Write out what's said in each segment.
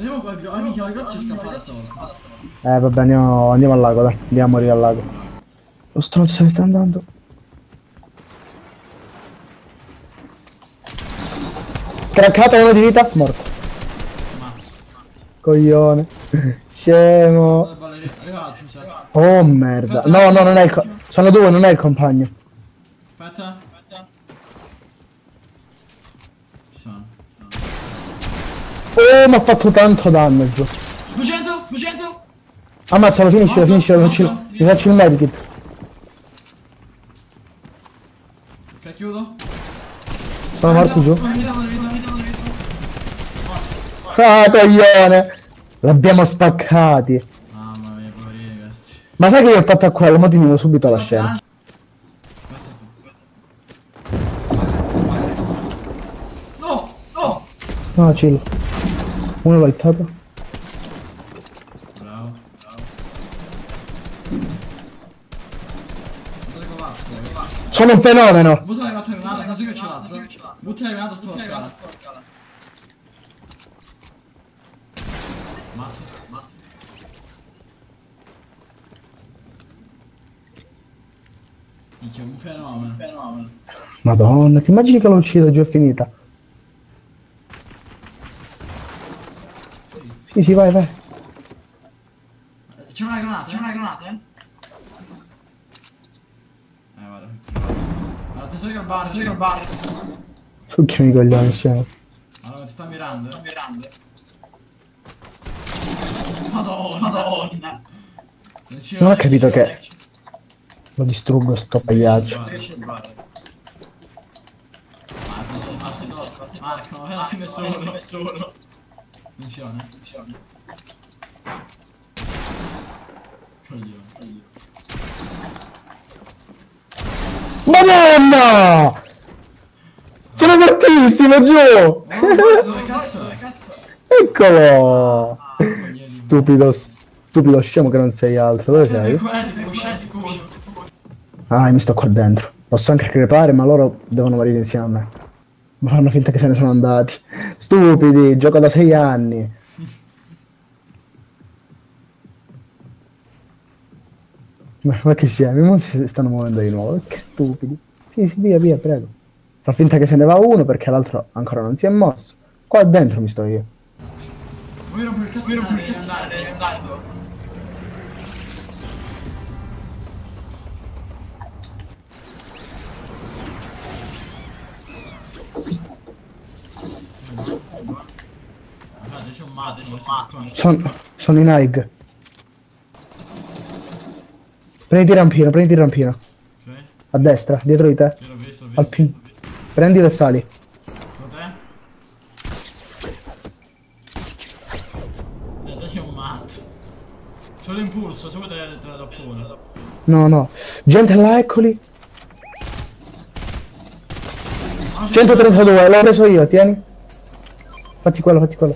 Andiamo qua, ah, minchia, la ci è scappata stavolta. Eh vabbè andiamo, andiamo al lago dai, andiamo a morire al lago. Lo stronzo se ne sta andando. Craccato uno di vita, morto. Coglione. Scemo. Cioè. Oh merda. No, no, non è il co- Sono due, non è il compagno. Aspetta, aspetta. Ci sono. Oh, mi ha fatto tanto danno giù. 200, 200. Ammazzalo, finiscilo, finiscilo, il- mi faccio il medikit. Ok, chiudo. Sono morto giù. Ah, coglione. L'abbiamo spaccati. Mamma mia, poverini questi. Ma sai che io ho fatto a quello? Ma dimmi subito la scena. No, no. No, chill. Uno l'ho hittato. Bravo, bravo. Sono un fenomeno. Butta la granata, così che c'è l'altro. Butta la granata sulla scala. Mazza, mazza. Minchia, un fenomeno. fenomeno. Madonna, ti immagini che l'ho ucciso giù è finita? Sì, sì, vai, vai. C'è una granata, c'è una granata, eh? Eh, guarda. Allora, attenzione che al bar, attenzione che al bar. Tu chiami i coglioni, scemo. Allora, ti sta mirando, eh? Sta mirando. Madonna, madonna. Attenzione, Non ho capito che- Lo distruggo sto pagliaccio. Marco, Marco, Marco, non è Attenzione, attenzione. Coglione, coglione. Madonna! Sono fortissimo giù! Oh, dove cazzo è? Cazzo è? Eccolo! Stupido, stupido scemo che non sei altro. Dove sei? Quelli, uscire sicuro. Ah, mi sto qua dentro. Posso anche crepare, ma loro devono morire insieme a me. Ma fanno finta che se ne sono andati. Stupidi, gioco da sei anni. Ma, ma che scemi, non si stanno muovendo di nuovo. Che stupidi. Sì, sì, via, via, prego. Fa finta che se ne va uno perché l'altro ancora non si è mosso. Qua dentro mi sto io. Rompo il cazzo, devi andare, Guarda, Sono, sono in high. Prendi il rampino, prendi il rampino. Ok? A destra, dietro di te. Visto, l'ho Al visto, visto. Prendilo e sali. C'ho l'impulso, se vuoi te, te la do pure. No, no. Gente là, eccoli. Ah, c'è- 132, l'ho preso io, tieni. Fatti quello, fatti quello.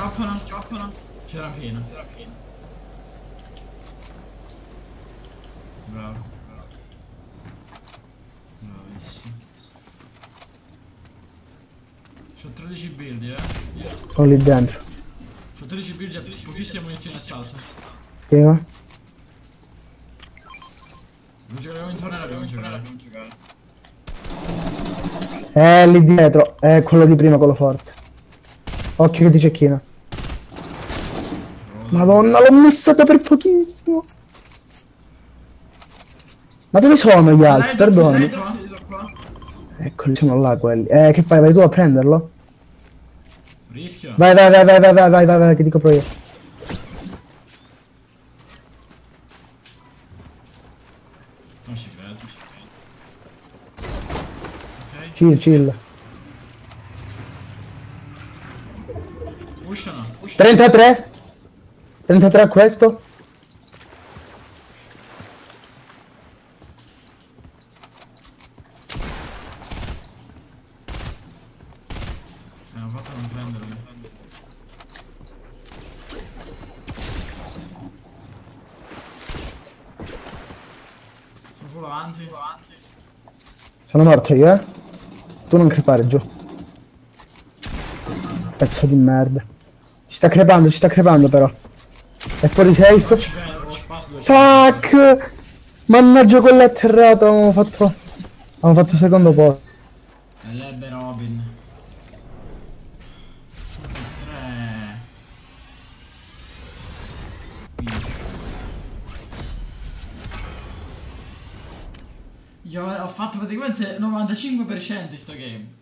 Ci giocano. C'è rampino, c'è rampino. Bravo. Bravissimo. C'ho 13 build, eh. Sono lì dentro. C'ho 13 build e pochissime munizioni assalto. Qua. Non giocheremo intorno e l'abbiamo giocato. Eh, lì dietro. Eh, quello di prima, quello forte. Occhio che ti cecchina. Madonna, l'ho missata per pochissimo. Ma dove sono gli altri? Perdonami. Eccoli, sono là quelli. Eh, che fai? Vai tu a prenderlo? Rischio. Vai, vai, vai, vai, vai, vai, vai, vai, vai, che ti copro io. Non ci credo. Ok. Chill, chill. Usciano. 33? 33 a questo? Eh, ho fatto non prenderli. Sono. Sono morto io, eh? Tu non crepare giù. Pezzo di merda. Ci sta crepando, ci sta crepando però. È fuori safe. Fuck! Mannaggia quello è atterrato, avevamo fatto... Avevamo fatto secondo posto. E Robin. Io ho fatto praticamente 95% di sto game.